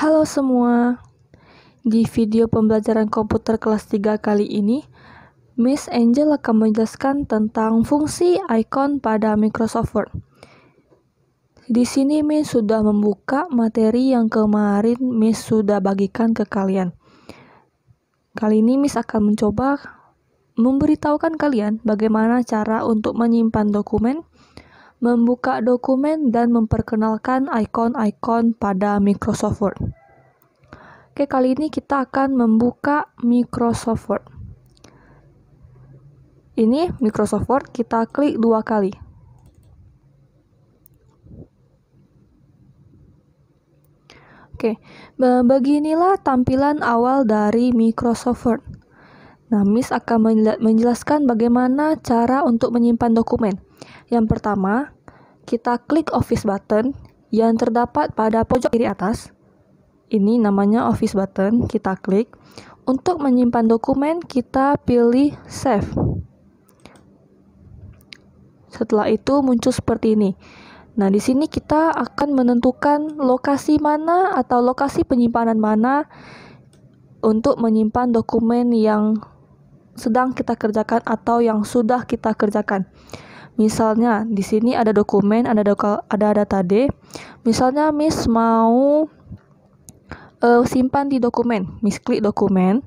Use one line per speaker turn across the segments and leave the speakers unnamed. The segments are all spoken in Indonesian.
Halo semua. Di video pembelajaran komputer kelas 3 kali ini, Miss Angel akan menjelaskan tentang fungsi icon pada Microsoft Word. Di sini Miss sudah membuka materi yang kemarin Miss sudah bagikan ke kalian. Kali ini Miss akan mencoba memberitahukan kalian bagaimana cara untuk menyimpan dokumen, membuka dokumen, dan memperkenalkan icon-icon pada Microsoft Word. Oke, kali ini kita akan membuka Microsoft Word. Ini Microsoft Word, kita klik dua kali. Oke, beginilah tampilan awal dari Microsoft Word. Nah, Miss akan menjelaskan bagaimana cara untuk menyimpan dokumen. Yang pertama, kita klik Office button yang terdapat pada pojok kiri atas. Ini namanya Office button, kita klik. Untuk menyimpan dokumen, kita pilih Save. Setelah itu muncul seperti ini. Nah, di sini kita akan menentukan lokasi mana atau lokasi penyimpanan mana untuk menyimpan dokumen yang sedang kita kerjakan atau yang sudah kita kerjakan. Misalnya di sini ada dokumen, ada doka, ada data D. Misalnya Miss mau uh, simpan di dokumen, Miss klik dokumen.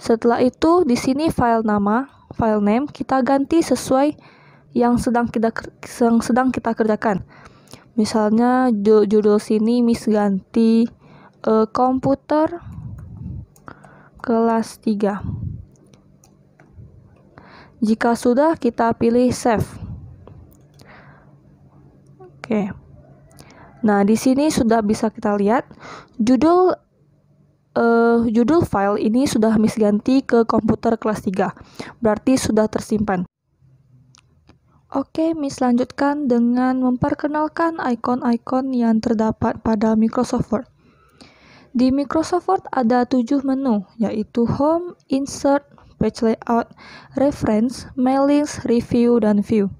Setelah itu di sini file nama, file name kita ganti sesuai yang sedang kita yang sedang kita kerjakan. Misalnya judul sini Miss ganti uh, komputer kelas 3. Jika sudah, kita pilih save. Oke. Nah, di sini sudah bisa kita lihat judul uh, judul file ini sudah Miss ganti ke komputer kelas 3. Berarti sudah tersimpan. Oke, Miss lanjutkan dengan memperkenalkan ikon-ikon yang terdapat pada Microsoft Word. Di Microsoft Word ada tujuh menu, yaitu Home, Insert, page layout, reference, mailings, review, dan view.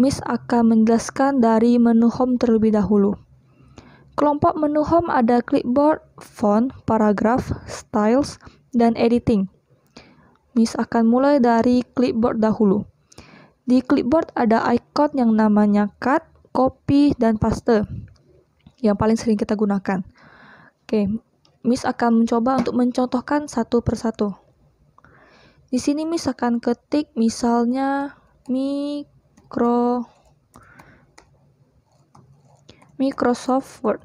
Miss akan menjelaskan dari menu home terlebih dahulu. Kelompok menu home ada clipboard, font, paragraph, styles, dan editing. Miss akan mulai dari clipboard dahulu. Di clipboard ada icon yang namanya cut, copy, dan paste yang paling sering kita gunakan. Oke, Miss akan mencoba untuk mencontohkan satu persatu. Di sini misalkan ketik misalnya mikro Microsoft Word.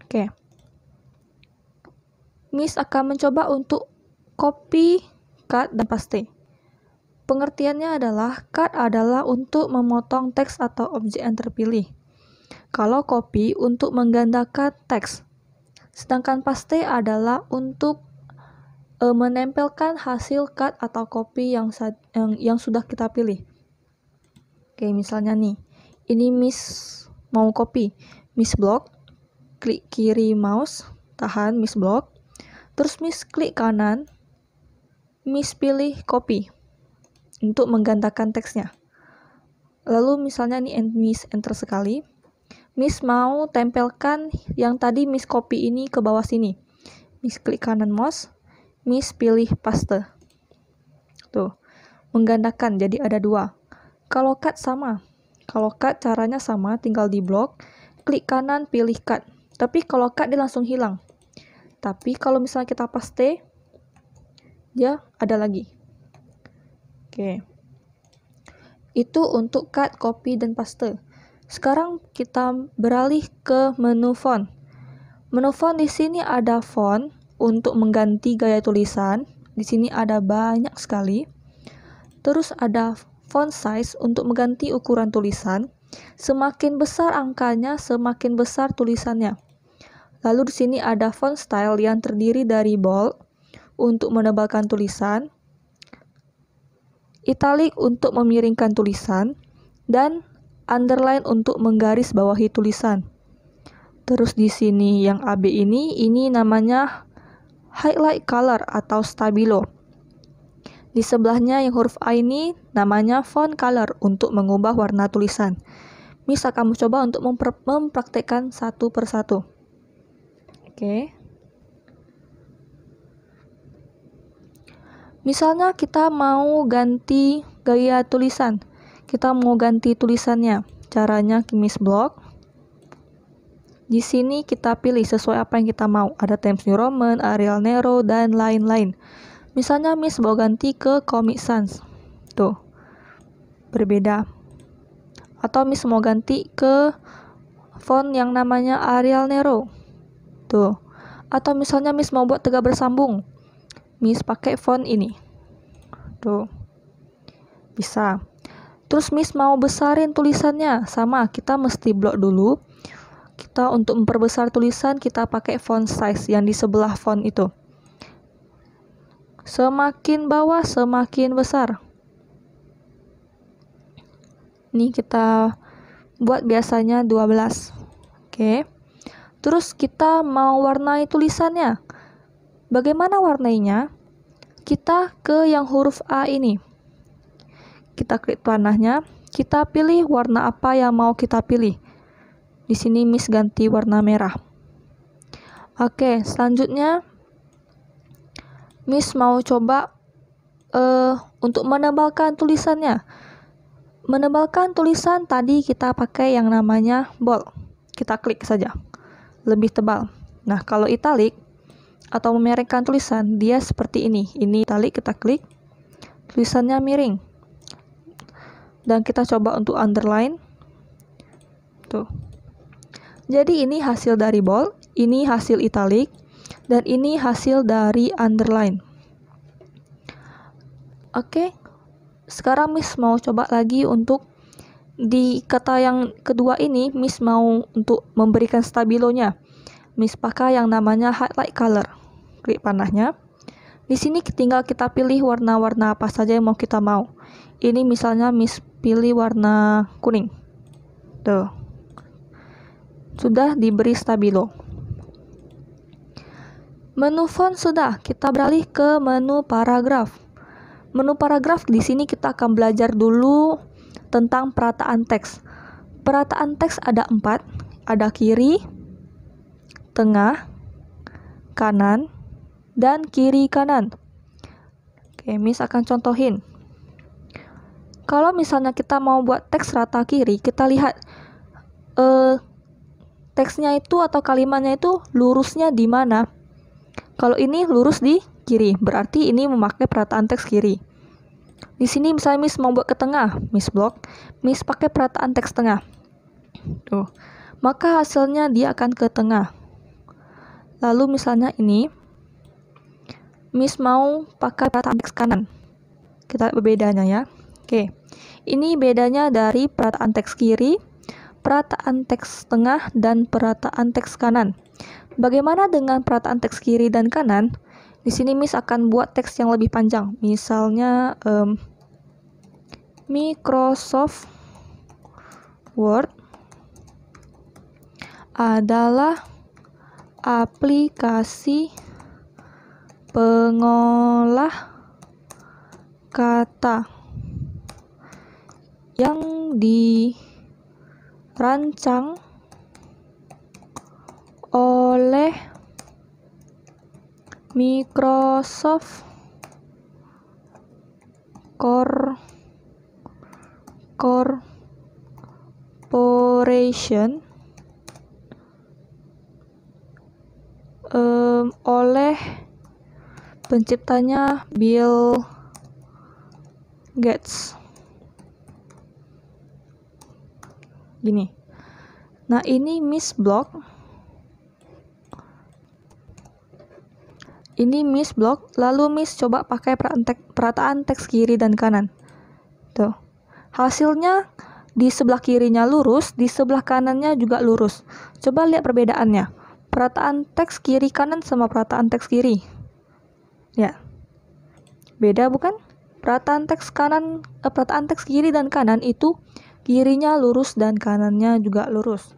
Oke. Miss akan mencoba untuk copy, cut, dan paste. Pengertiannya adalah cut adalah untuk memotong teks atau objek yang terpilih. Kalau copy untuk menggandakan teks. Sedangkan paste adalah untuk e, menempelkan hasil cut atau copy yang, yang yang sudah kita pilih. Oke, misalnya nih, ini Miss mau copy, Miss block, klik kiri mouse, tahan Miss block, terus Miss klik kanan, Miss pilih copy untuk menggandakan teksnya. Lalu misalnya nih Miss enter sekali, Miss mau tempelkan yang tadi Miss copy ini ke bawah sini. Miss klik kanan mouse, Miss pilih paste. Tuh, menggandakan jadi ada dua. Kalau cut sama. Kalau cut caranya sama, tinggal di blok, klik kanan pilih cut. Tapi kalau cut dia langsung hilang. Tapi kalau misalnya kita paste, dia ada lagi. Oke. Itu untuk cut, copy, dan paste. Sekarang kita beralih ke menu font. Menu font di sini ada font, untuk mengganti gaya tulisan. Di sini ada banyak sekali. Terus ada font size untuk mengganti ukuran tulisan. Semakin besar angkanya, semakin besar tulisannya. Lalu di sini ada font style yang terdiri dari bold untuk menebalkan tulisan, italic untuk memiringkan tulisan, dan underline untuk menggaris bawahi tulisan. Terus di sini yang AB ini, ini namanya highlight color atau stabilo. Di sebelahnya yang huruf A ini namanya font color untuk mengubah warna tulisan. Miss akan mencoba untuk mempraktekkan satu persatu. Oke. Misalnya kita mau ganti gaya tulisan. Kita mau ganti tulisannya. Caranya Miss Block. Di sini kita pilih sesuai apa yang kita mau. Ada Times New Roman, Arial Nero, dan lain-lain. Misalnya Miss mau ganti ke Comic Sans. Tuh. Berbeda atau Miss mau ganti ke font yang namanya Arial Nero. Tuh. Atau misalnya Miss mau buat tegak bersambung. Miss pakai font ini. Tuh. Bisa. Terus Miss mau besarin tulisannya. Sama, kita mesti blok dulu. Kita untuk memperbesar tulisan, kita pakai font size yang di sebelah font itu. Semakin bawah, semakin besar. Nih kita buat biasanya 12. Oke. Terus kita mau warnai tulisannya. Bagaimana warnainya? Kita ke yang huruf A ini. Kita klik panahnya, kita pilih warna apa yang mau kita pilih. Di sini Miss ganti warna merah. Oke, selanjutnya Miss mau coba uh, untuk menebalkan tulisannya. Menebalkan tulisan tadi kita pakai yang namanya bold. Kita klik saja. Lebih tebal. Nah, kalau italic atau memerengkan tulisan, dia seperti ini. Ini italic kita klik. Tulisannya miring. Dan kita coba untuk underline. Tuh. Jadi ini hasil dari bold, ini hasil italic, dan ini hasil dari underline. Oke, sekarang Miss mau coba lagi untuk di kata yang kedua ini Miss mau untuk memberikan stabilonya. Miss pakai yang namanya highlight color klik panahnya. Di sini tinggal kita pilih warna-warna apa saja yang mau kita mau. Ini misalnya Miss pilih warna kuning. Tuh sudah diberi stabilo menu font sudah kita beralih ke menu paragraf Menu paragraf di sini kita akan belajar dulu tentang perataan teks. Perataan teks ada empat, ada kiri, tengah, kanan, dan kiri kanan. Oke, Miss akan contohin. Kalau misalnya kita mau buat teks rata kiri, kita lihat eh, teksnya itu atau kalimatnya itu lurusnya di mana. Kalau ini lurus di kiri, berarti ini memakai perataan teks kiri. Di sini misalnya Miss mau buat ke tengah, Miss block, Miss pakai perataan teks tengah. Tuh. Maka hasilnya dia akan ke tengah. Lalu misalnya ini, Miss mau pakai perataan teks kanan. Kita bedanya ya. Oke. Ini bedanya dari perataan teks kiri, perataan teks tengah, dan perataan teks kanan. Bagaimana dengan perataan teks kiri dan kanan? Di sini Miss akan buat teks yang lebih panjang. Misalnya um, Microsoft Word adalah aplikasi pengolah kata yang dirancang oleh Microsoft Core Corporation um, oleh penciptanya Bill Gates. Gini. Nah, ini Miss Block Ini Miss blok, lalu Miss coba pakai perataan teks kiri dan kanan. Tuh. Hasilnya di sebelah kirinya lurus, di sebelah kanannya juga lurus. Coba lihat perbedaannya. Perataan teks kiri kanan sama perataan teks kiri. Ya. Beda bukan? Perataan teks kanan, eh, perataan teks kiri dan kanan itu kirinya lurus dan kanannya juga lurus.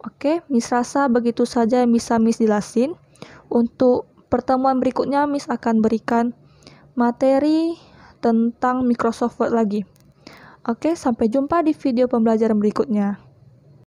Oke, Miss rasa begitu saja yang bisa Miss jelasin. Untuk pertemuan berikutnya, Miss akan berikan materi tentang Microsoft Word lagi. Oke, sampai jumpa di video pembelajaran berikutnya.